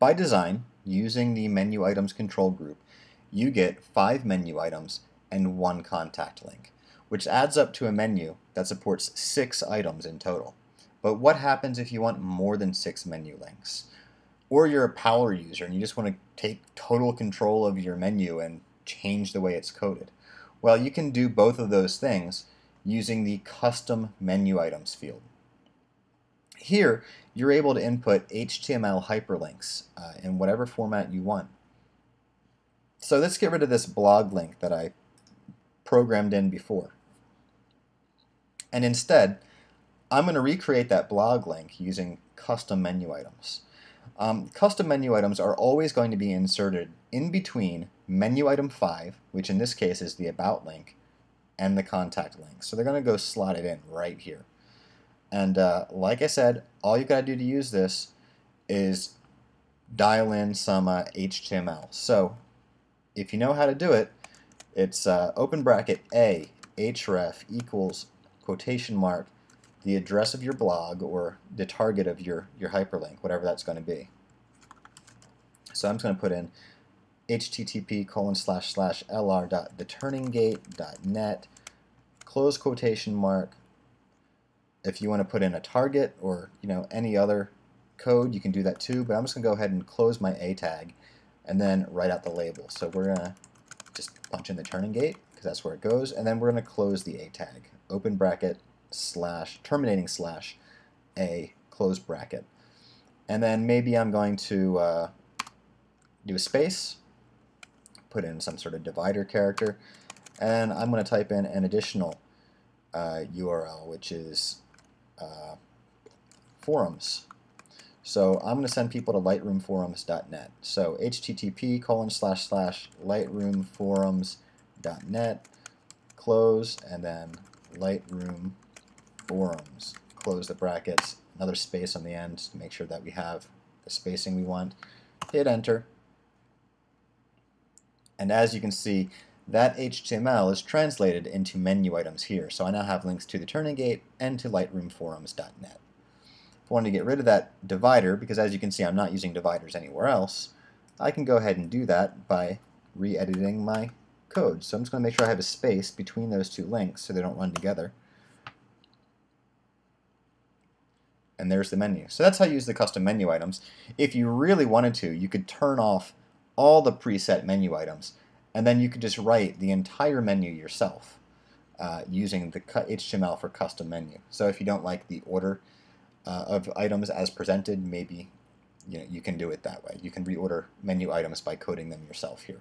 By design, using the menu items control group, you get five menu items and one contact link, which adds up to a menu that supports six items in total. But what happens if you want more than six menu links? Or you're a power user and you just want to take total control of your menu and change the way it's coded? Well, you can do both of those things using the custom menu items field. Here, you're able to input HTML hyperlinks uh, in whatever format you want. So let's get rid of this blog link that I programmed in before. And instead, I'm going to recreate that blog link using custom menu items. Um, custom menu items are always going to be inserted in between menu item 5, which in this case is the about link, and the contact link. So they're going to go slot it in right here. And uh, like I said, all you got to do to use this is dial in some uh, HTML. So if you know how to do it, it's uh, open bracket A, href equals quotation mark, the address of your blog or the target of your, your hyperlink, whatever that's going to be. So I'm just going to put in http colon slash slash lr dot theturninggate.net close quotation mark if you want to put in a target or you know any other code, you can do that too. But I'm just gonna go ahead and close my A tag and then write out the label. So we're gonna just punch in the turning gate because that's where it goes, and then we're gonna close the A tag. Open bracket slash terminating slash A close bracket, and then maybe I'm going to uh, do a space, put in some sort of divider character, and I'm going to type in an additional uh, URL, which is uh, forums. So I'm going to send people to lightroomforums.net. So http colon slash slash lightroomforums.net, close, and then Lightroom forums. Close the brackets, another space on the end to make sure that we have the spacing we want. Hit enter. And as you can see, that HTML is translated into menu items here. So I now have links to the Turning Gate and to lightroomforums.net. If I want to get rid of that divider, because as you can see I'm not using dividers anywhere else, I can go ahead and do that by re-editing my code. So I'm just going to make sure I have a space between those two links so they don't run together. And there's the menu. So that's how you use the custom menu items. If you really wanted to, you could turn off all the preset menu items and then you could just write the entire menu yourself uh, using the HTML for custom menu. So if you don't like the order uh, of items as presented, maybe you, know, you can do it that way. You can reorder menu items by coding them yourself here.